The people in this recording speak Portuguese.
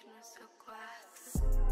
noite no seu quarto.